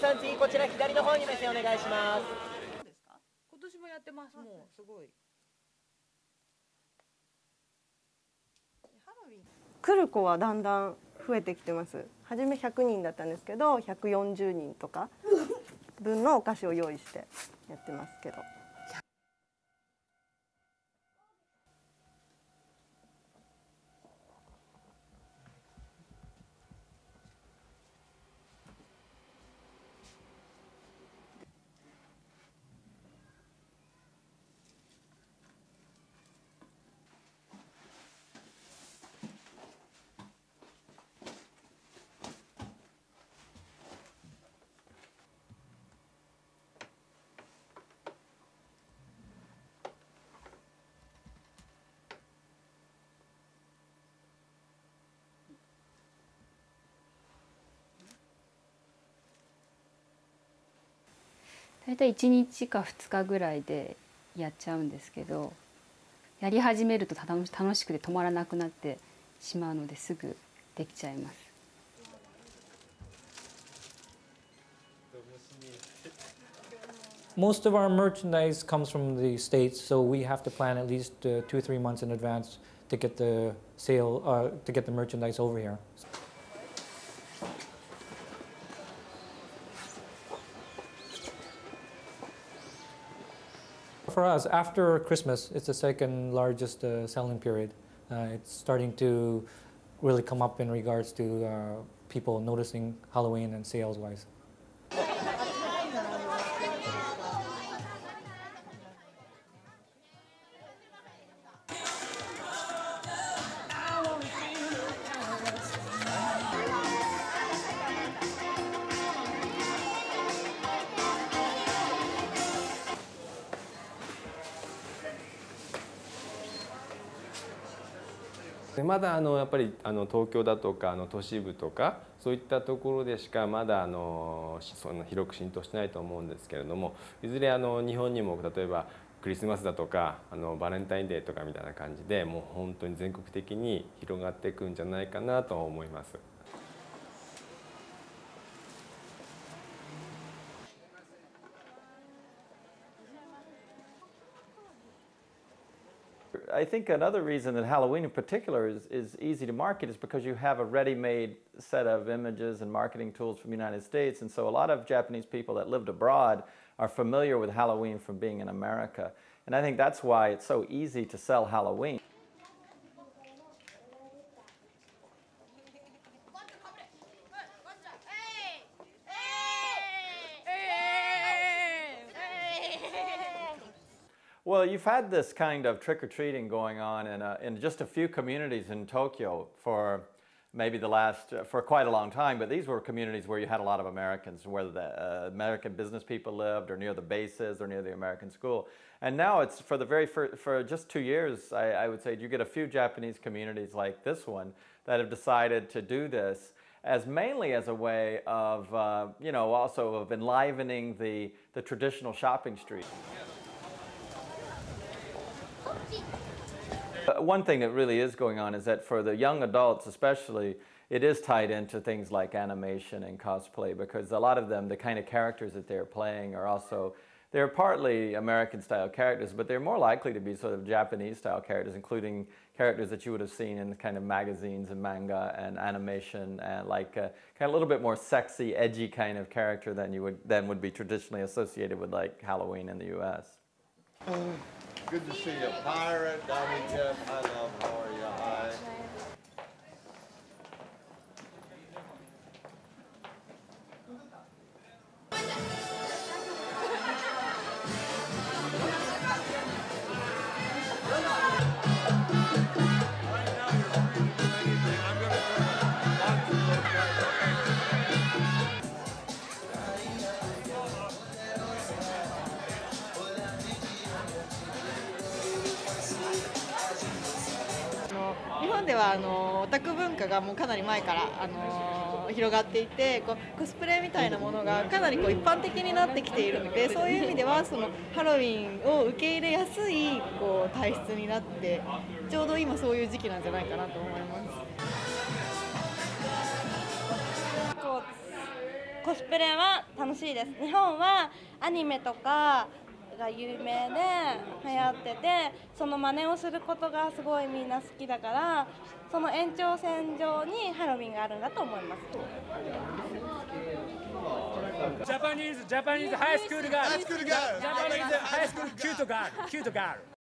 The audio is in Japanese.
さん次こちら左の方に目線お願いします今年もやってますもうすごい来る子はだんだん増えてきてます初め100人だったんですけど140人とか分のお菓子を用意してやってますけど。大体1日か2日ぐらいでやっちゃうんですけどやり始めると楽しくて止まらなくなってしまうのですぐできちゃいます。Most of our merchandise comes from the States, so we have to plan at least uh, two or three months in advance to get the sale, uh, to get the merchandise over here. For us, after Christmas, it's the second largest uh, selling period. Uh, it's starting to really come up in regards to uh, people noticing Halloween and sales-wise. でまだあのやっぱりあの東京だとかあの都市部とかそういったところでしかまだあのそんな広く浸透してないと思うんですけれどもいずれあの日本にも例えばクリスマスだとかあのバレンタインデーとかみたいな感じでもう本当に全国的に広がっていくんじゃないかなと思います。I think another reason that Halloween in particular is, is easy to market is because you have a ready-made set of images and marketing tools from the United States. And so a lot of Japanese people that lived abroad are familiar with Halloween from being in America. And I think that's why it's so easy to sell Halloween. Well, you've had this kind of trick-or-treating going on in, a, in just a few communities in Tokyo for maybe the last, uh, for quite a long time, but these were communities where you had a lot of Americans, whether the uh, American business people lived or near the bases or near the American school. And now it's for the very, for, for just two years, I, I would say, you get a few Japanese communities like this one that have decided to do this as mainly as a way of, uh, you know, also of enlivening the, the traditional shopping street. One thing that really is going on is that for the young adults especially, it is tied into things like animation and cosplay because a lot of them, the kind of characters that they're playing are also, they're partly American style characters, but they're more likely to be sort of Japanese style characters, including characters that you would have seen in kind of magazines and manga and animation and like a, kind of a little bit more sexy, edgy kind of character than you would, than would be traditionally associated with like Halloween in the US. Mm. Good to see you. Pirate, Dummy Jeff, I love, how ではあのオタク文化がもうかなり前からあの広がっていてこうコスプレみたいなものがかなりこう一般的になってきているのでそういう意味ではそのハロウィンを受け入れやすいこう体質になってちょうど今そういう時期なんじゃないかなと思います。コスプレは楽しいです日本はアニメとかが有名で流行っててその真似をすることがすごいみんな好きだからその延長線上にハロウィンがあるんだと思います。 Japanese Japanese high school girl。Japanese high school cute girl。Cute girl。